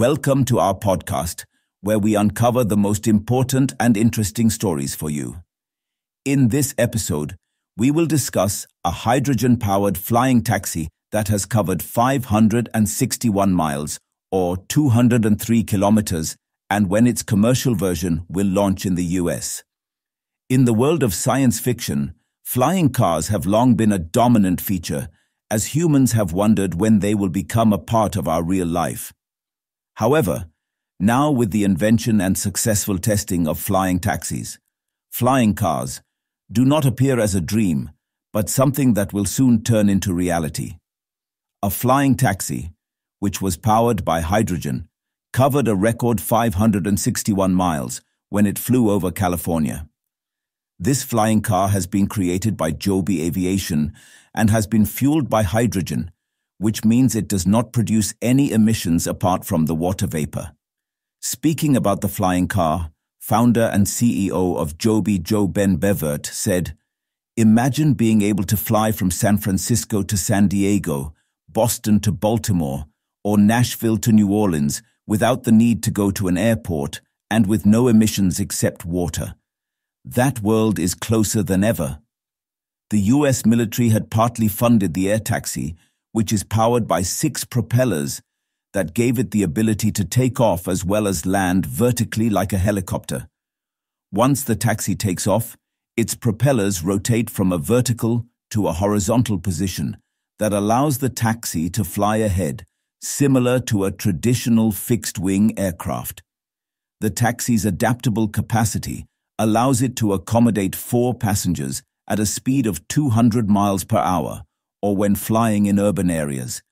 Welcome to our podcast, where we uncover the most important and interesting stories for you. In this episode, we will discuss a hydrogen powered flying taxi that has covered 561 miles or 203 kilometers and when its commercial version will launch in the US. In the world of science fiction, flying cars have long been a dominant feature as humans have wondered when they will become a part of our real life. However, now with the invention and successful testing of flying taxis, flying cars do not appear as a dream, but something that will soon turn into reality. A flying taxi, which was powered by hydrogen, covered a record 561 miles when it flew over California. This flying car has been created by Joby Aviation and has been fueled by hydrogen, which means it does not produce any emissions apart from the water vapor. Speaking about the flying car, founder and CEO of Joby JoeBen Bevirt said, Imagine being able to fly from San Francisco to San Diego, Boston to Baltimore, or Nashville to New Orleans without the need to go to an airport and with no emissions except water. That world is closer than ever. The US military had partly funded the air taxi which is powered by six propellers that gave it the ability to take off as well as land vertically like a helicopter. Once the taxi takes off, its propellers rotate from a vertical to a horizontal position that allows the taxi to fly ahead, similar to a traditional fixed-wing aircraft. The taxi's adaptable capacity allows it to accommodate four passengers at a speed of 200 miles per hour, or when flying in urban areas.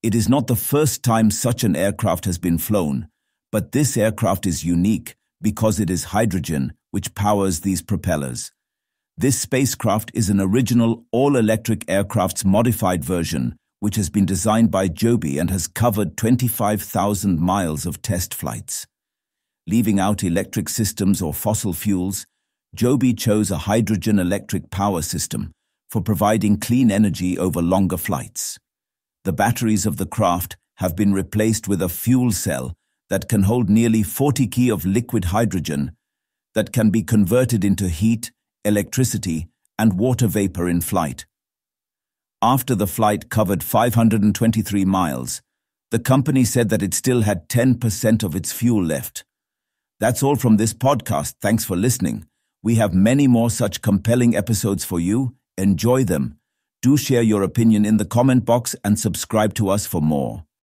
It is not the first time such an aircraft has been flown, but this aircraft is unique because it is hydrogen which powers these propellers. This spacecraft is an original all-electric aircraft's modified version, which has been designed by Joby and has covered 25,000 miles of test flights. Leaving out electric systems or fossil fuels, Joby chose a hydrogen electric power system for providing clean energy over longer flights. The batteries of the craft have been replaced with a fuel cell that can hold nearly 40 kg of liquid hydrogen that can be converted into heat, electricity, and water vapor in flight. After the flight covered 523 miles, the company said that it still had 10% of its fuel left. That's all from this podcast. Thanks for listening. We have many more such compelling episodes for you Enjoy them. Do share your opinion in the comment box and subscribe to us for more.